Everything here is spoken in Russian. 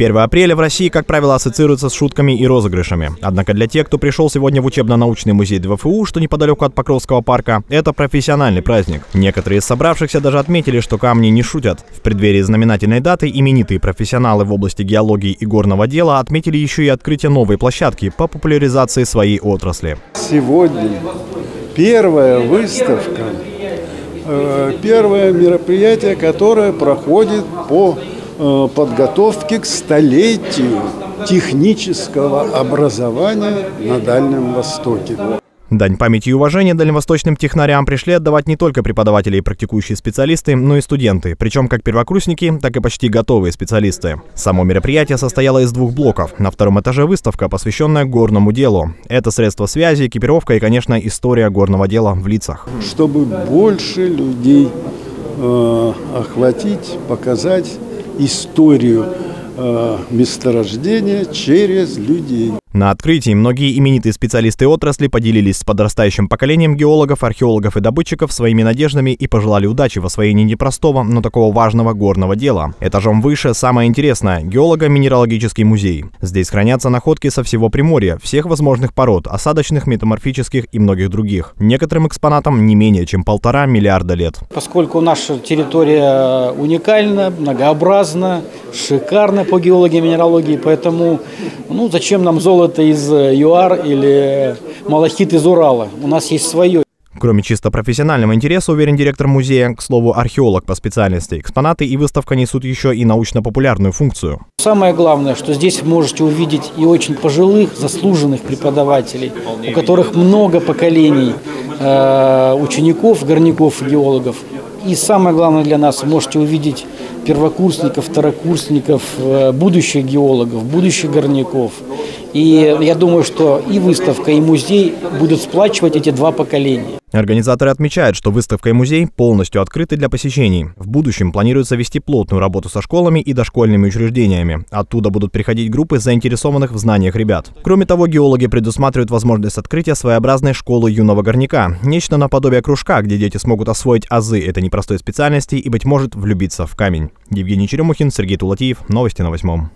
1 апреля в России, как правило, ассоциируется с шутками и розыгрышами. Однако для тех, кто пришел сегодня в учебно-научный музей ДВФУ, что неподалеку от Покровского парка, это профессиональный праздник. Некоторые из собравшихся даже отметили, что камни не шутят. В преддверии знаменательной даты именитые профессионалы в области геологии и горного дела отметили еще и открытие новой площадки по популяризации своей отрасли. Сегодня первая выставка Э, первое мероприятие, которое проходит по э, подготовке к столетию технического образования на Дальнем Востоке. Дань памяти и уважения дальневосточным технарям пришли отдавать не только преподаватели и практикующие специалисты, но и студенты, причем как первокурсники, так и почти готовые специалисты. Само мероприятие состояло из двух блоков. На втором этаже выставка, посвященная горному делу. Это средства связи, экипировка и, конечно, история горного дела в лицах. Чтобы больше людей э, охватить, показать историю э, месторождения через людей. На открытии многие именитые специалисты отрасли поделились с подрастающим поколением геологов, археологов и добытчиков своими надеждами и пожелали удачи в освоении непростого, но такого важного горного дела. Этажом выше самое интересное – геолого-минералогический музей. Здесь хранятся находки со всего Приморья, всех возможных пород, осадочных, метаморфических и многих других. Некоторым экспонатам не менее чем полтора миллиарда лет. Поскольку наша территория уникальна, многообразна, шикарна по геологии и минералогии, поэтому ну, зачем нам золото из э, ЮАР или малахит из Урала. У нас есть свое. Кроме чисто профессионального интереса, уверен директор музея, к слову, археолог по специальности, экспонаты и выставка несут еще и научно-популярную функцию. Самое главное, что здесь можете увидеть и очень пожилых, заслуженных преподавателей, у которых много поколений учеников, горняков геологов. И самое главное для нас, можете увидеть первокурсников, второкурсников, э, будущих геологов, будущих горняков – и я думаю, что и выставка, и музей будут сплачивать эти два поколения. Организаторы отмечают, что выставка и музей полностью открыты для посещений. В будущем планируется вести плотную работу со школами и дошкольными учреждениями. Оттуда будут приходить группы заинтересованных в знаниях ребят. Кроме того, геологи предусматривают возможность открытия своеобразной школы юного горняка. Нечто наподобие кружка, где дети смогут освоить азы этой непростой специальности и, быть может, влюбиться в камень. Евгений Черемухин, Сергей Тулатиев. Новости на восьмом.